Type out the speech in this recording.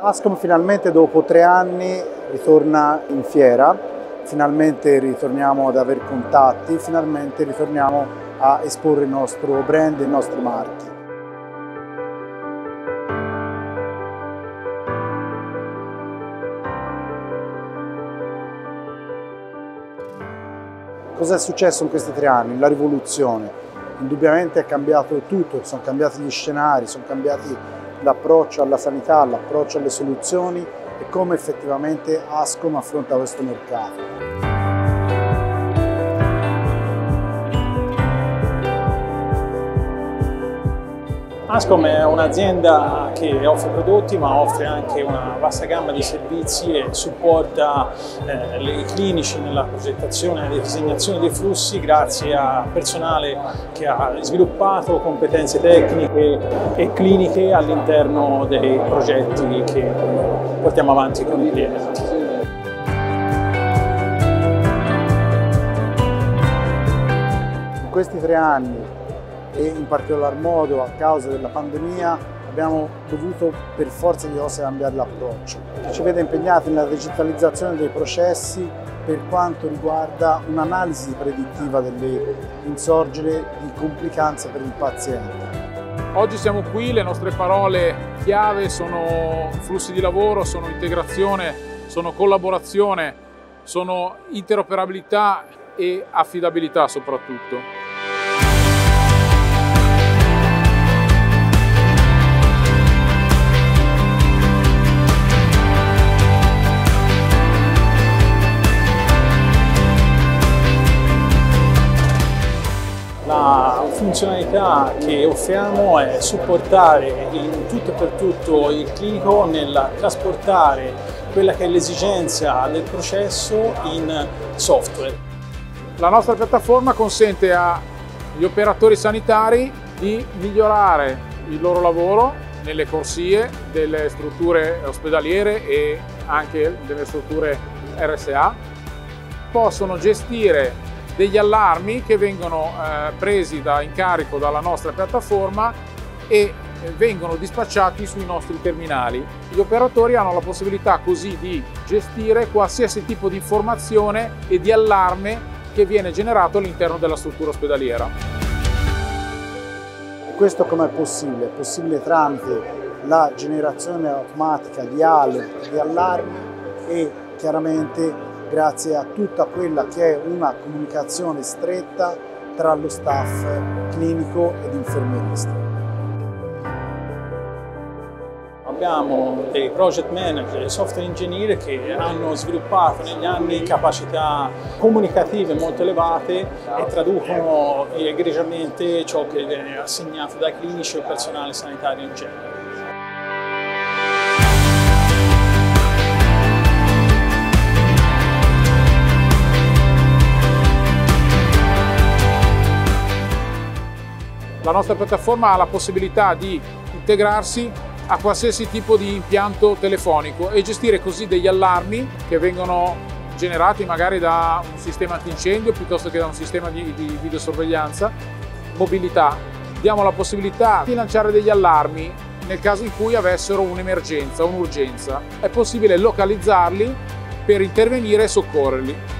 Ascom finalmente dopo tre anni ritorna in fiera, finalmente ritorniamo ad avere contatti, finalmente ritorniamo a esporre il nostro brand e i nostri marchi. Cosa è successo in questi tre anni? La rivoluzione. Indubbiamente è cambiato tutto, sono cambiati gli scenari, sono cambiati l'approccio alla sanità, l'approccio alle soluzioni e come effettivamente Ascom affronta questo mercato. Ascom è un'azienda che offre prodotti ma offre anche una vasta gamma di servizi e supporta eh, i clinici nella progettazione e disegnazione dei flussi grazie a personale che ha sviluppato competenze tecniche e cliniche all'interno dei progetti che portiamo avanti clienti. In questi tre anni e in particolar modo a causa della pandemia abbiamo dovuto per forza di cose cambiare l'approccio, che ci vede impegnati nella digitalizzazione dei processi per quanto riguarda un'analisi predittiva delle insorgere di complicanze per il paziente. Oggi siamo qui, le nostre parole chiave sono flussi di lavoro, sono integrazione, sono collaborazione, sono interoperabilità e affidabilità soprattutto. Funzionalità che offriamo è supportare in tutto e per tutto il clinico nel trasportare quella che è l'esigenza del processo in software. La nostra piattaforma consente agli operatori sanitari di migliorare il loro lavoro nelle corsie delle strutture ospedaliere e anche delle strutture RSA. Possono gestire degli allarmi che vengono eh, presi da incarico dalla nostra piattaforma e eh, vengono dispacciati sui nostri terminali. Gli operatori hanno la possibilità così di gestire qualsiasi tipo di informazione e di allarme che viene generato all'interno della struttura ospedaliera. Questo com'è possibile? È possibile tramite la generazione automatica di alert, di allarmi e chiaramente grazie a tutta quella che è una comunicazione stretta tra lo staff clinico ed infermieristico. Abbiamo dei project manager e software engineer che hanno sviluppato negli anni capacità comunicative molto elevate e traducono egregiamente ciò che viene assegnato dai clinici o personale sanitario in genere. La nostra piattaforma ha la possibilità di integrarsi a qualsiasi tipo di impianto telefonico e gestire così degli allarmi che vengono generati magari da un sistema antincendio piuttosto che da un sistema di, di videosorveglianza. Mobilità. Diamo la possibilità di lanciare degli allarmi nel caso in cui avessero un'emergenza, un'urgenza. È possibile localizzarli per intervenire e soccorrerli.